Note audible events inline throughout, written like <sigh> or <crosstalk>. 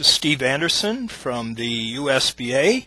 Steve Andersen from the USBA,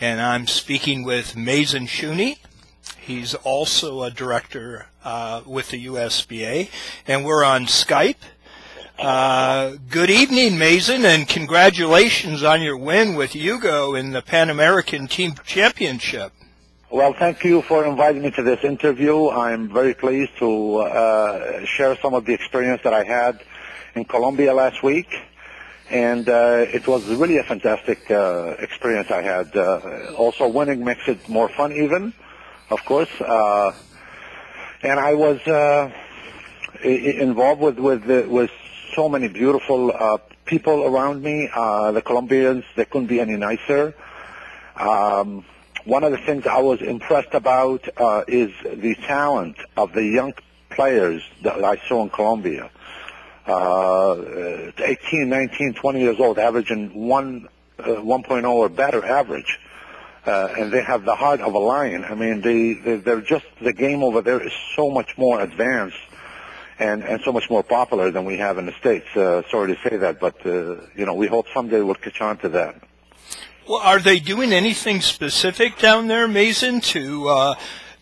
and I'm speaking with Mazin Shooni. He's also a director uh, with the USBA, and we're on Skype. Uh, good evening, Mazin, and congratulations on your win with Hugo in the Pan American Team Championship. Well, thank you for inviting me to this interview. I'm very pleased to uh, share some of the experience that I had in Colombia last week and uh, it was really a fantastic uh, experience I had. Uh, also, winning makes it more fun, even, of course. Uh, and I was uh, involved with with with so many beautiful uh, people around me. Uh the Colombians, they couldn't be any nicer. Um, one of the things I was impressed about uh is the talent of the young players that I saw in Colombia uh, 18, 19, 20 years old, averaging one, uh, 1.0 or better average. Uh, and they have the heart of a lion. I mean, they, they, they're just, the game over there is so much more advanced and, and so much more popular than we have in the States. Uh, sorry to say that, but, uh, you know, we hope someday we'll catch on to that. Well, are they doing anything specific down there, Mazin, to, uh,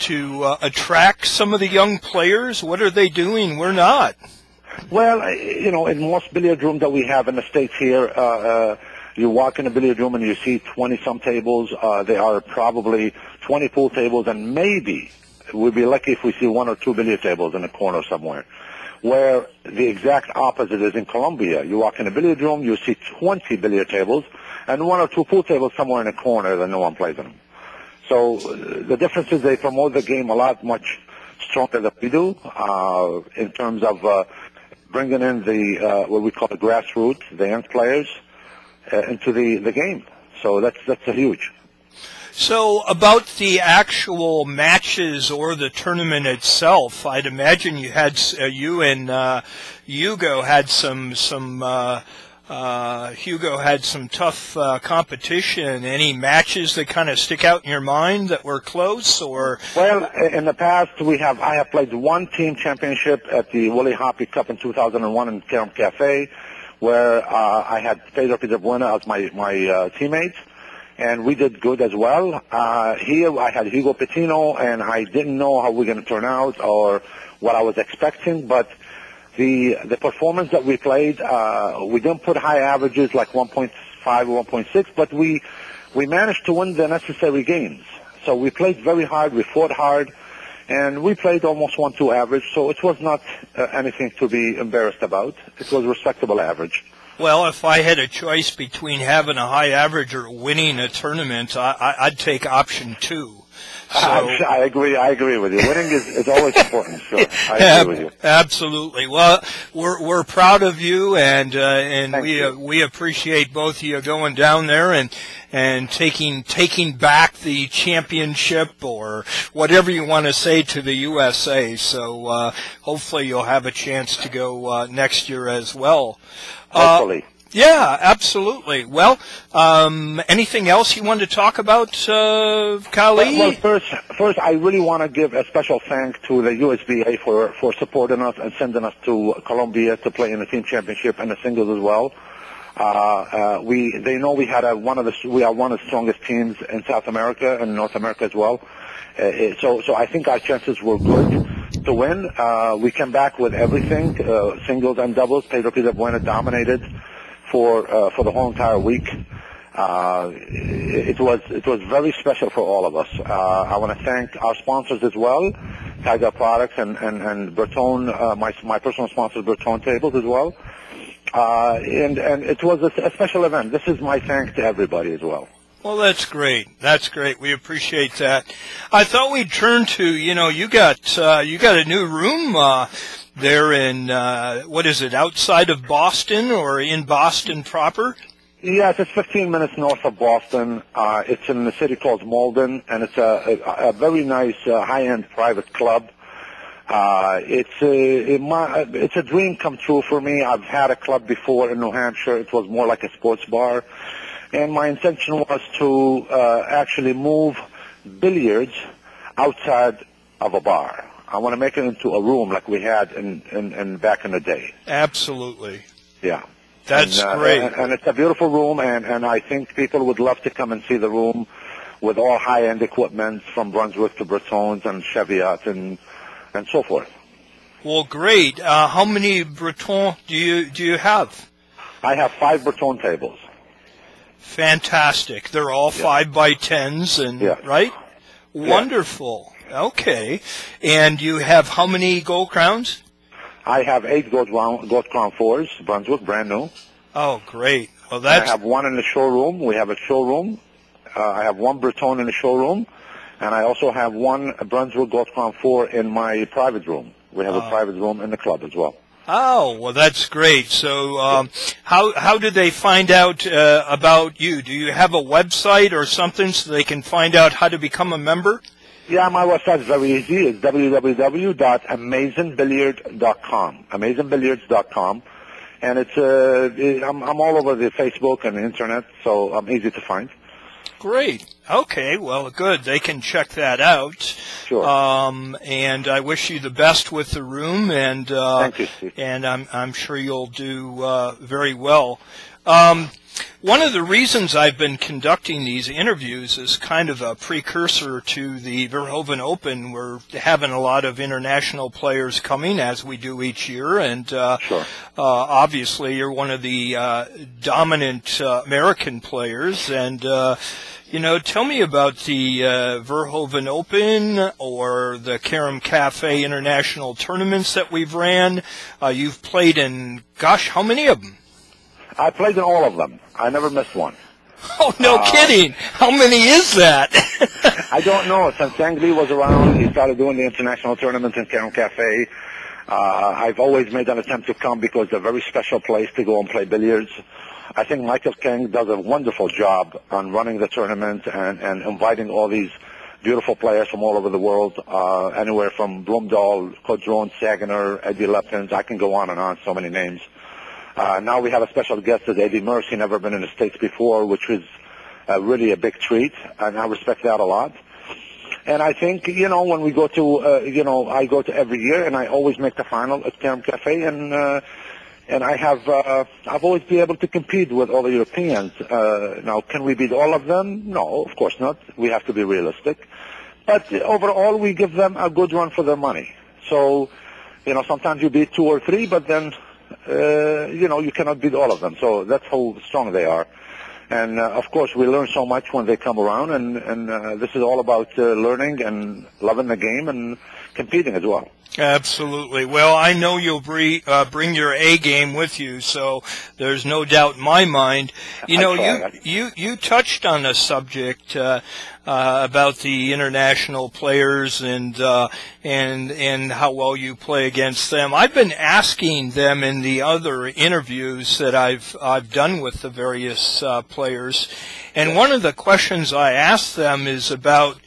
to uh, attract some of the young players? What are they doing? We're not. Well, you know, in most billiard rooms that we have in the States here, uh, uh, you walk in a billiard room and you see 20 some tables. Uh, there are probably 20 pool tables and maybe we'd be lucky if we see one or two billiard tables in a corner somewhere. Where the exact opposite is in Colombia. You walk in a billiard room, you see 20 billiard tables and one or two pool tables somewhere in a corner that no one plays in them. So uh, the difference is they promote the game a lot much stronger than we do uh, in terms of uh, bringing in the uh, what we call the grassroots, the young players, uh, into the, the game. So that's that's a huge. So about the actual matches or the tournament itself, I'd imagine you had uh, you and uh, Hugo had some some uh, Hugo had some tough uh, competition. Any matches that kind of stick out in your mind that were close, or? Well, in the past, we have I have played one team championship at the Willie Hoppe Cup in 2001 in Carom Cafe, where uh, I had Pedro Piedrabuena as my my uh, teammate, and we did good as well. Uh, here, I had Hugo Patino, and I didn't know how we are going to turn out or what I was expecting, but the the performance that we played, uh, we didn't put high averages like 1.5 or 1.6, but we we managed to win the necessary games. So we played very hard, we fought hard, and we played almost 1-2 average. So it was not uh, anything to be embarrassed about. It was respectable average. Well, if I had a choice between having a high average or winning a tournament, I, I'd take option two. <laughs> So, I, I, agree. I agree with you. Winning is, is always important. So <laughs> I agree with you. Absolutely. Well, we're we're proud of you, and uh, and Thank we uh, we appreciate both of you going down there and and taking taking back the championship or whatever you want to say to the USA. So uh, hopefully you'll have a chance to go uh, next year as well. Uh, hopefully. Yeah, absolutely. Well, um, anything else you want to talk about, uh, Kali? Well, first, first, I really want to give a special thank to the USBA for, for supporting us and sending us to Colombia to play in the team championship and the singles as well. Uh, uh, we, they know we had a, one of the, we are one of the strongest teams in South America and North America as well. Uh, so, so I think our chances were good to win. Uh, we came back with everything, uh, singles and doubles. Pedro Piedrabuena dominated for uh, for the whole entire week. Uh, it was it was very special for all of us. Uh, I want to thank our sponsors as well, Tiger Products and and and Bertone, uh, my my personal sponsor Bertone Tables as well. Uh, and and it was a, a special event. This is my thanks to everybody as well. Well, that's great. That's great. We appreciate that. I thought we'd turn to you know you got uh, you got a new room. There in uh, what is it outside of Boston or in Boston proper? Yes, it's 15 minutes north of Boston. Uh, it's in the city called Malden, and it's a, a, a very nice uh, high-end private club. Uh, it's a it, my, it's a dream come true for me. I've had a club before in New Hampshire. It was more like a sports bar, and my intention was to uh, actually move billiards outside of a bar. I want to make it into a room like we had in, in, in back in the day. Absolutely. Yeah. That's and, uh, great. And, and it's a beautiful room, and, and I think people would love to come and see the room with all high-end equipment from Brunswick to Bretons and Chevillotte and and so forth. Well, great. Uh, how many Breton do you do you have? I have five Breton tables. Fantastic. They're all Yeah. five by tens, and Yeah. right? Wonderful. Okay. And you have how many gold crowns? I have eight gold crown, gold crown fours, Brunswick, brand new. Oh, great. Well, that's... I have one in the showroom. We have a showroom. Uh, I have one Breton in the showroom, and I also have one Brunswick Gold Crown 4 in my private room. We have a Ah. private room in the club as well. oh, well, that's great. So, um, how how did they find out uh, about you? Do you have a website or something so they can find out how to become a member? Yeah, my website is very easy. It's www.amazingbilliard.com. Amazingbilliards.com. And it's, uh, I'm, I'm all over the Facebook and the internet, so I'm easy to find. Great. Okay. Well, good. They can check that out. Sure. Um, and I wish you the best with the room, and uh, Thank you, Steve. and I'm I'm sure you'll do uh, very well. Um, one of the reasons I've been conducting these interviews is kind of a precursor to the Verhoeven Open. We're having a lot of international players coming, as we do each year, and uh, Sure. uh, obviously you're one of the uh, dominant uh, American players, and uh, you know, tell me about the uh, Verhoeven Open or the Carom Cafe International tournaments that we've ran. Uh, you've played in, gosh, how many of them? I played in all of them. I never missed one. Oh, no Uh, kidding! How many is that? <laughs> I don't know. Since Sang Lee was around, he started doing the international tournaments in Carom Cafe. Uh, I've always made an attempt to come because it's a very special place to go and play billiards. I think Michael Kang does a wonderful job on running the tournament and, and inviting all these beautiful players from all over the world, uh, anywhere from Blomdahl, Caudron, Sayginer, Eddy Leppens. I can go on and on, so many names. Uh, now we have a special guest as Eddy Merckx, never been in the States before, which is uh, really a big treat, and I respect that a lot. And I think, you know, when we go to, uh, you know, I go to every year, and I always make the final at Carom Cafe, and uh, and I have, uh, I've always been able to compete with all the Europeans. Uh, now, can we beat all of them? No, of course not. We have to be realistic. But overall, we give them a good run for their money. So, you know, sometimes you beat two or three, but then, uh, you know, you cannot beat all of them. So that's how strong they are. And uh, of course, we learn so much when they come around, and and uh, this is all about uh, learning and loving the game and competing as well. Absolutely. Well, I know you'll bring, uh, bring your A game with you, so there's no doubt in my mind. You know, you, you, you touched on a subject, uh, uh, about the international players and, uh, and, and how well you play against them. I've been asking them in the other interviews that I've, I've done with the various, uh, players. And one of the questions I asked them is about,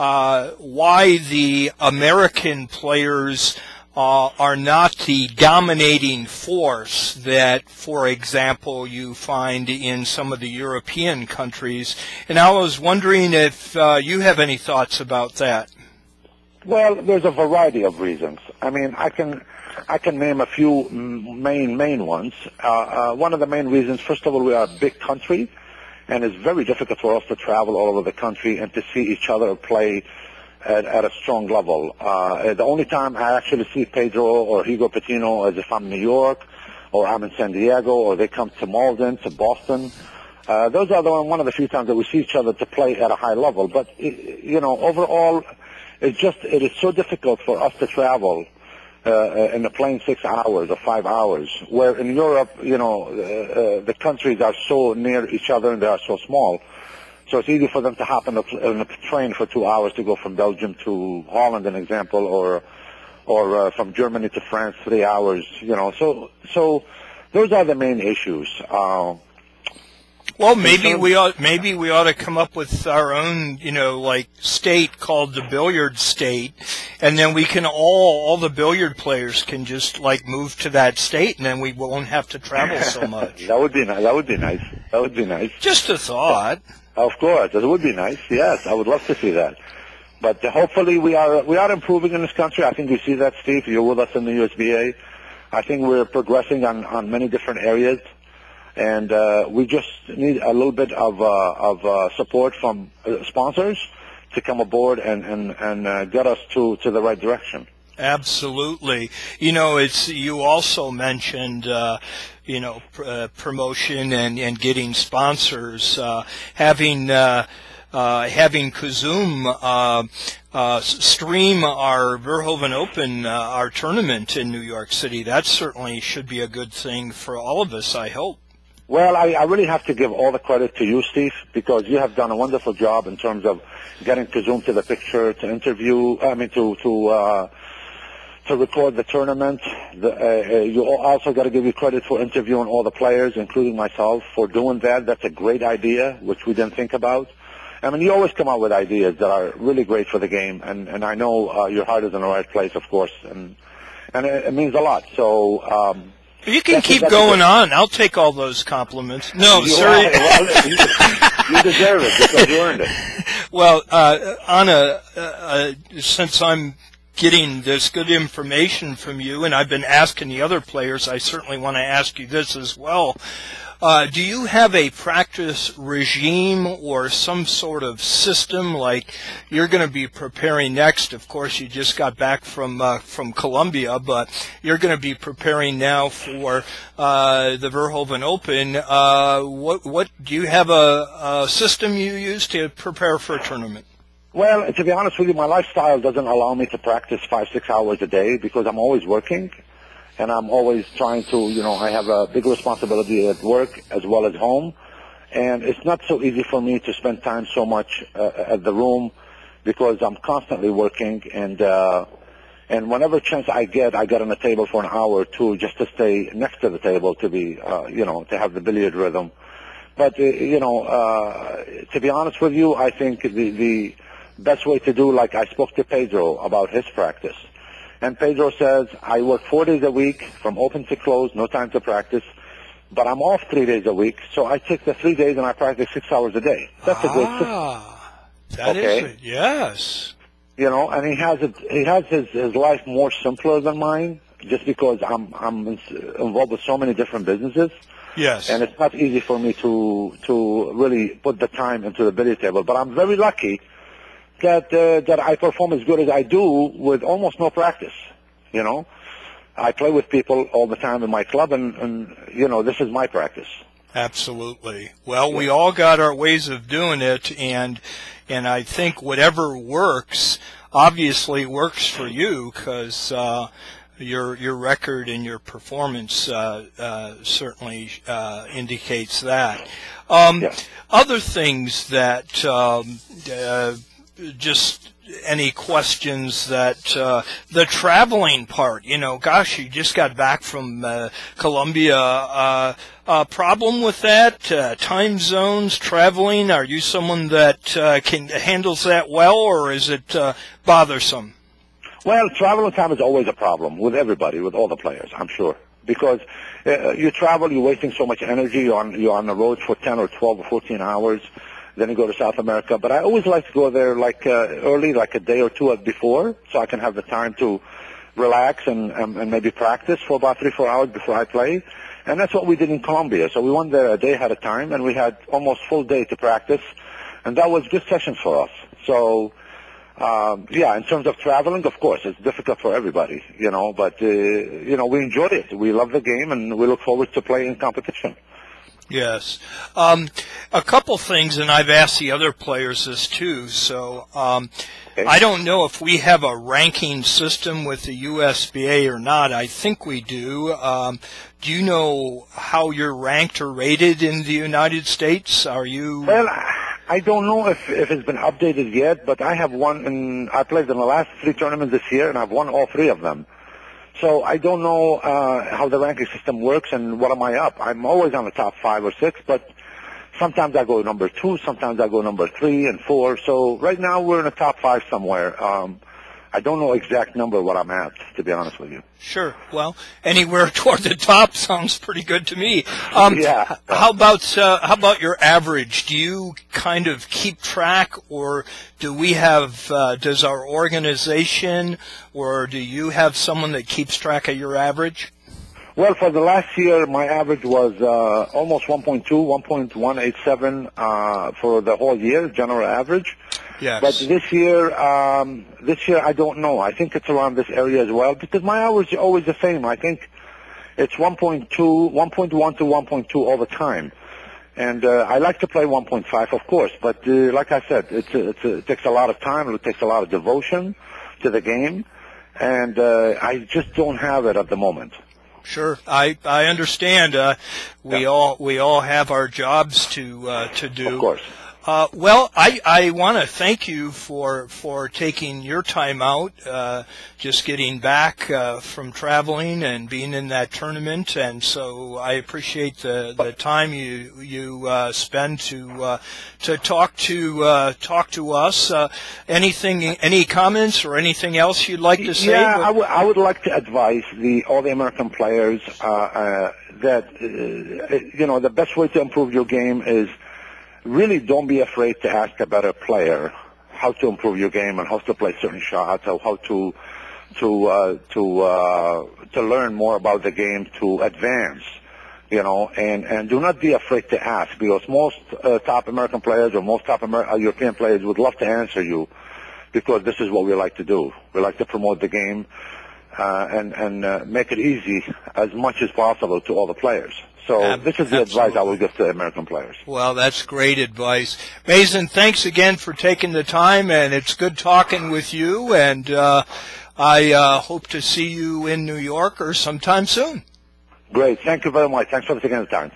uh, why the American players uh, are not the dominating force that, for example, you find in some of the European countries. And I was wondering if uh, you have any thoughts about that. Well, there's a variety of reasons. I mean, I can I can name a few main main ones. Uh, uh, one of the main reasons, first of all, we are a big country, and it's very difficult for us to travel all over the country and to see each other play at, at a strong level. Uh, the only time I actually see Pedro or Hugo Patino is if I'm in New York, or I'm in San Diego, or they come to Malden, to Boston. Uh, those are the one, one of the few times that we see each other to play at a high level. But you know, overall, it's just it is so difficult for us to travel uh, in the plane six hours or five hours. Where in Europe, you know, uh, uh, the countries are so near each other and they are so small. So it's easy for them to hop on a, in a train for two hours to go from Belgium to Holland, an example, or or uh, from Germany to France, three hours. You know, so so those are the main issues. Uh, Well, maybe we ought maybe we ought to come up with our own, you know, like state called the billiard state, and then we can all all the billiard players can just like move to that state, and then we won't have to travel so <laughs> much. that would be nice. That would be nice. That would be nice. Just a thought. Of course, it would be nice. Yes, I would love to see that. But uh, hopefully, we are we are improving in this country. I think you see that, Steve. You're with us in the USBA. I think we're progressing on on many different areas. And uh, we just need a little bit of uh, of uh, support from uh, sponsors to come aboard and and and uh, get us to to the right direction. Absolutely. You know, it's you also mentioned uh, you know pr- uh, promotion and and getting sponsors, uh, having. Uh, uh, having Kozoom uh, uh, stream our Verhoeven Open, uh, our tournament in New York City, that certainly should be a good thing for all of us, I hope. Well, I, I really have to give all the credit to you, Steve, because you have done a wonderful job in terms of getting Kozoom to the picture, to interview, I mean, to to uh, to record the tournament. The, uh, uh, you also got to give you credit for interviewing all the players, including myself, for doing that. That's a great idea, which we didn't think about. I mean, you always come out with ideas that are really great for the game, and and I know uh, your heart is in the right place, of course, and and it, it means a lot. So. Um, you can that's- keep going on. I'll take all those compliments. No, You, sir. are- well, you, you deserve it because you earned it. <laughs> Well, uh, Anna, uh, uh, since I'm getting this good information from you, and I've been asking the other players, I certainly want to ask you this as well. Uh, do you have a practice regime or some sort of system like you're going to be preparing next? Of course, you just got back from uh, from Colombia, but you're going to be preparing now for uh, the Verhoeven Open. Uh, what what do you have a, a system you use to prepare for a tournament? Well, to be honest with you, my lifestyle doesn't allow me to practice five, six hours a day because I'm always working and I'm always trying to, you know, I have a big responsibility at work as well as home. And it's not so easy for me to spend time so much uh, at the room because I'm constantly working and, uh, and whenever chance I get, I get on the table for an hour or two just to stay next to the table to be, uh, you know, to have the billiard rhythm. But, uh, you know, uh, to be honest with you, I think the, the best way to do, like I spoke to Pedro about his practice. And Pedro says, I work four days a week from open to close, no time to practice, but I'm off three days a week, so I take the three days and I practice six hours a day. That's a good system, Ah, that is Okay. it. Yes. you know, and he has it, he has his, his life more simpler than mine just because I'm, I'm involved with so many different businesses. Yes. and it's not easy for me to to really put the time into the billiard table. But I'm very lucky that uh, that I perform as good as I do with almost no practice. You know, I play with people all the time in my club, and, and you know this is my practice. Absolutely. Well, we all got our ways of doing it, and and I think whatever works obviously works for you because uh, your your record and your performance uh, uh, certainly uh, indicates that. Um. Other things that um, uh, just any questions that uh, the traveling part, you know, gosh, you just got back from uh, Colombia. Uh, uh, problem with that? Uh, time zones, traveling. Are you someone that uh, can handles that well, or is it uh, bothersome? Well, travel time is always a problem with everybody, with all the players, I'm sure. Because uh, you travel, you're wasting so much energy. You're on, you're on the road for 10 or 12 or 14 hours. Then you go to South America. But I always like to go there like uh, early, like a day or two before, so I can have the time to relax and, and, and maybe practice for about three, four hours before I play. And that's what we did in Colombia. So we went there a day ahead of time, and we had almost full day to practice. And that was good sessions for us. So um, yeah, in terms of traveling, of course, it's difficult for everybody, you know, but, uh, you know, we enjoy it. We love the game and we look forward to playing competition. Yes. Um, a couple things, and I've asked the other players this too. So um, Okay. I don't know if we have a ranking system with the USBA or not. I think we do. Um, do you know how you're ranked or rated in the United States? Are you? Well, I don't know if, if it's been updated yet, but I have won, and I played in the last three tournaments this year, and I've won all three of them. So I don't know uh, how the ranking system works and what am I up. I'm always on the top five or six, but sometimes I go number two, sometimes I go number three and four. So right now we're in the top five somewhere. Um, I don't know exact number what I'm at, to be honest with you. Sure. Well, anywhere <laughs> toward the top sounds pretty good to me. Um, Yeah. How about uh, how about your average? Do you kind of keep track, or do we have? Uh, does our organization, or do you have someone that keeps track of your average? Well, for the last year, my average was uh, almost 1.2, 1.187 uh, for the whole year, general average. Yes. But this year, um, this year I don't know. I think it's around this area as well because my hours are always the same. I think it's 1.2, 1.1 to 1.2 all the time. And uh, I like to play 1.5, of course, but uh, like I said, it's, it's, it takes a lot of time. It takes a lot of devotion to the game, and uh, I just don't have it at the moment. Sure, I I understand. Uh, we Yeah. all we all have our jobs to uh, to do. Of course. Uh, well, I, I want to thank you for for taking your time out, uh, just getting back uh, from traveling and being in that tournament, and so I appreciate the, the time you you uh, spend to uh, to talk to uh, talk to us. Uh, anything, any comments or anything else you'd like to say? Yeah, I would I would like to advise the all the American players uh, uh, that uh, you know the best way to improve your game is really don't be afraid to ask a better player how to improve your game and how to play certain shots or how to to uh, to uh, to learn more about the game to advance. You know, and and do not be afraid to ask because most uh, top American players or most top Amer- uh, European players would love to answer you because this is what we like to do. We like to promote the game uh, and and uh, make it easy as much as possible to all the players. So Ab- this is the advice I absolutely. would give to American players. Well, that's great advice. Mazin, thanks again for taking the time, and it's good talking with you. And uh, I uh, hope to see you in New York or sometime soon. Great. Thank you very much. Thanks for taking the time.